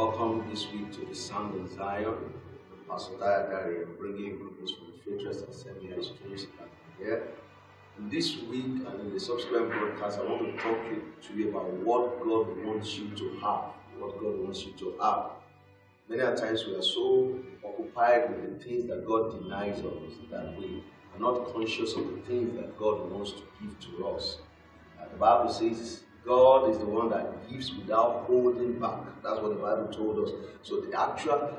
Welcome this week to the Sound of Zion. Pastor Diagari bringing groups from the Assembly and streams here. This week and in the subsequent broadcast, I want to talk to you about what God wants you to have. What God wants you to have. Many times we are so occupied with the things that God denies us that we are not conscious of the things that God wants to give to us. The Bible says God is the one that gives without holding back. That's what the Bible told us. So the actual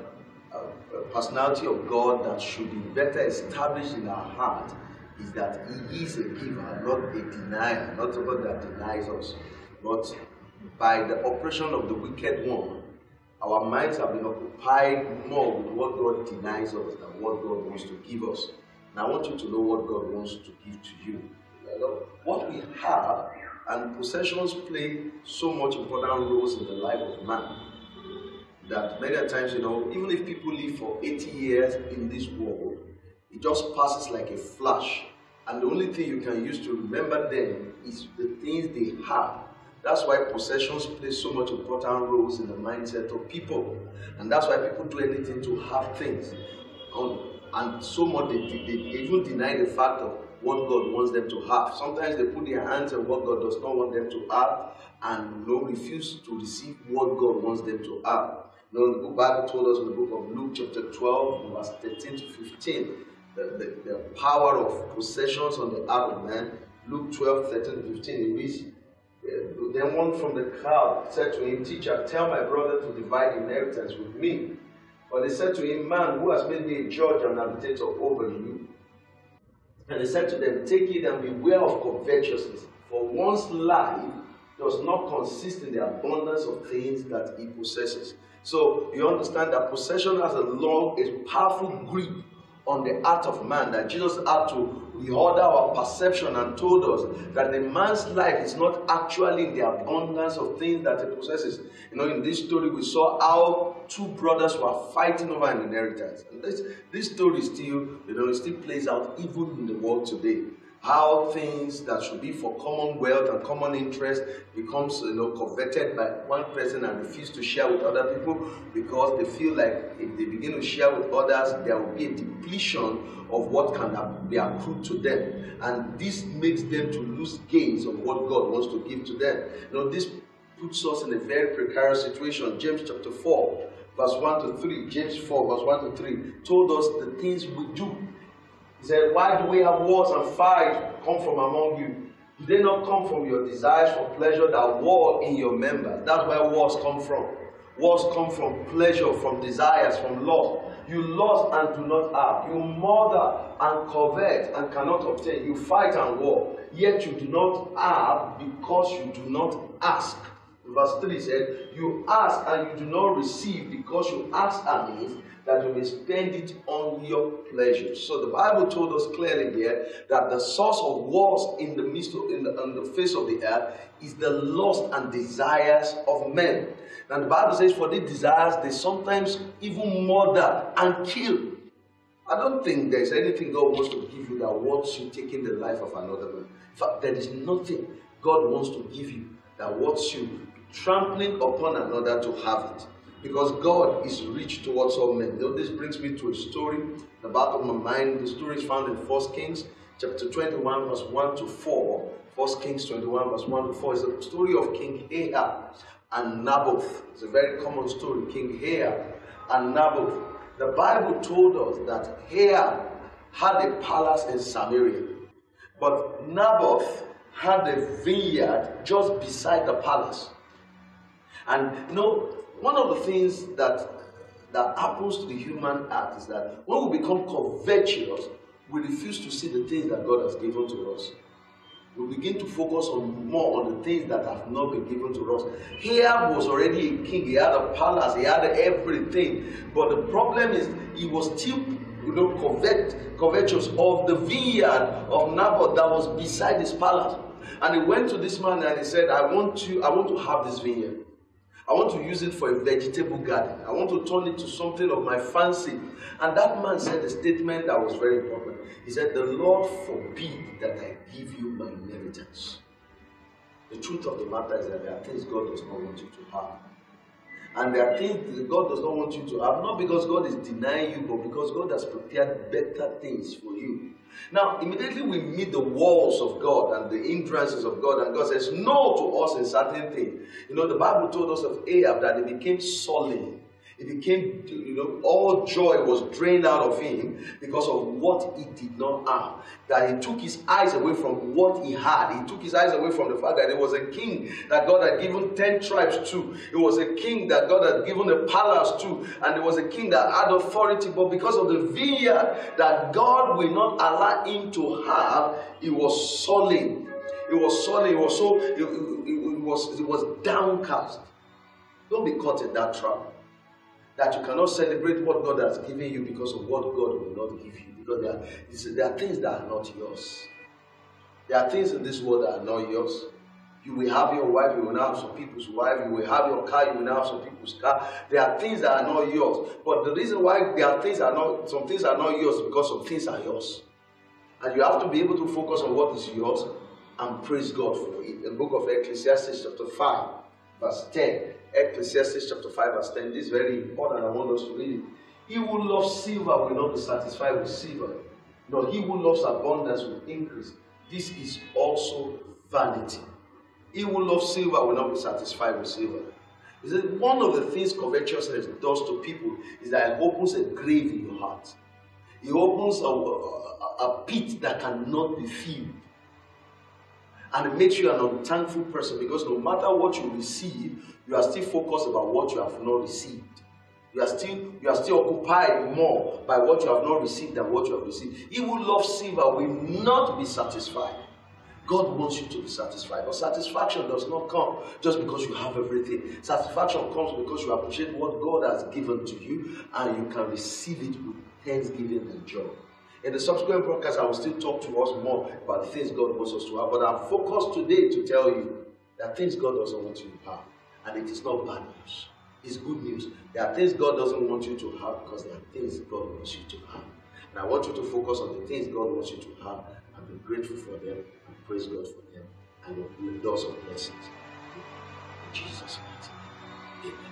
uh, uh, personality of God that should be better established in our heart is that He is a giver, not a denier, not someone that denies us. But by the operation of the wicked one, our minds have been occupied more with what God denies us than what God wants to give us. And I want you to know what God wants to give to you. What we have and possessions play so much important roles in the life of man that many times, you know, even if people live for 80 years in this world, it just passes like a flash. And the only thing you can use to remember them is the things they have. That's why possessions play so much important roles in the mindset of people. And that's why people do anything to have things. And so much they, they, they even deny the fact of what God wants them to have. Sometimes they put their hands on what God does not want them to have and know, refuse to receive what God wants them to have. You know, the Bible told us in the book of Luke, chapter 12, verse 13 to 15, the, the, the power of possessions on the heart of man. Luke 12, 13 to 15, it reads, uh, Then one from the crowd said to him, Teacher, tell my brother to divide inheritance with me. But he said to him, Man, who has made me a judge and arbiter over you? And he said to them, Take it and beware of covetousness, for one's life does not consist in the abundance of things that he possesses. So you understand that possession has a long, a powerful grip on the heart of man that Jesus had to reorder our perception and told us that the man's life is not actually in the abundance of things that he possesses. You know, in this story, we saw how two brothers were fighting over an inheritance. And this, this story still, you know, still plays out even in the world today how things that should be for common wealth and common interest becomes you know coveted by one person and refuse to share with other people because they feel like if they begin to share with others there will be a depletion of what can be accrued to them. And this makes them to lose gains of what god wants to give to them. You this puts us in a very precarious situation. James chapter 4 verse 1 to 3 james 4 verse 1 to 3 told us the things we do he said, Why do we have wars and fight come from among you? Do they not come from your desires for pleasure that war in your members? That's where wars come from. Wars come from pleasure, from desires, from lust. You lust and do not have. You murder and covet and cannot obtain. You fight and war, yet you do not have because you do not ask. Verse 3 said, You ask and you do not receive because you ask amiss that you may spend it on your pleasures. So the Bible told us clearly here that the source of wars in the midst of in the, on the face of the earth is the lust and desires of men. And the Bible says, for these desires, they sometimes even murder and kill. I don't think there's anything God wants to give you that wants you taking the life of another man. In fact, there is nothing God wants to give you that wants you trampling upon another to have it because God is rich towards all men. this brings me to a story in the back of my mind. The story is found in 1 Kings chapter 21, verse 1 to 4. 1 Kings 21, verse 1 to 4 is the story of King Ahab and Naboth. It's a very common story. King Ahab and Naboth. The Bible told us that Ahab had a palace in Samaria, but Naboth had a vineyard just beside the palace. And you know, one of the things that that happens to the human heart is that when we become covetous, we refuse to see the things that God has given to us. We begin to focus on more on the things that have not been given to us. Ahab was already a king, he had a palace, he had everything. But the problem is he was still you know, covet, covetous of the vineyard of Naboth that was beside his palace. And he went to this man and he said, I want you, I want to have this vineyard. I want to use it for a vegetable garden. I want to turn it to something of my fancy. And that man said a statement that was very important. He said, The Lord forbid that I give you my inheritance. The truth of the matter is that there are things God does not want you to have. And there are things that God does not want you to have, not because God is denying you, but because God has prepared better things for you. Now, immediately we meet the walls of God and the hindrances of God, and God says no to us in certain things. You know, the Bible told us of Ahab that he became sullen it became, you know, all joy was drained out of him because of what he did not have. That he took his eyes away from what he had. He took his eyes away from the fact that it was a king that God had given 10 tribes to. It was a king that God had given a palace to. And it was a king that had authority. But because of the vineyard that God will not allow him to have, it was sullen. It was sullen. It was so, it was, it was downcast. Don't be caught in that trap that you cannot celebrate what God has given you because of what God will not give you. Because there are, there are things that are not yours. There are things in this world that are not yours. You will have your wife, you will now have some people's wife, you will have your car, you will now have some people's car. There are things that are not yours. But the reason why there are things are not some things are not yours because some things are yours. And you have to be able to focus on what is yours and praise God for it. The book of Ecclesiastes, chapter 5, verse 10 Ecclesiastes chapter 5, verse 10. This is very important. I want us to read it. He who loves silver will not be satisfied with silver, No, he who loves abundance will increase. This is also vanity. He who loves silver will not be satisfied with silver. He said, one of the things covetousness does to people is that it opens a grave in your heart. It opens a, a, a pit that cannot be filled. And it makes you an unthankful person because no matter what you receive, you are still focused about what you have not received. You are still you are still occupied more by what you have not received than what you have received. He who loves silver will not be satisfied. God wants you to be satisfied. But satisfaction does not come just because you have everything. Satisfaction comes because you appreciate what God has given to you and you can receive it with thanksgiving and joy. In the subsequent broadcast, I will still talk to us more about the things God wants us to have. But I'm focused today to tell you that things God doesn't want you to have. And it is not bad news. It's good news. There are things God doesn't want you to have because there are things God wants you to have. And I want you to focus on the things God wants you to have and be grateful for them and praise God for them and open the doors of blessings. In Jesus' name. Amen.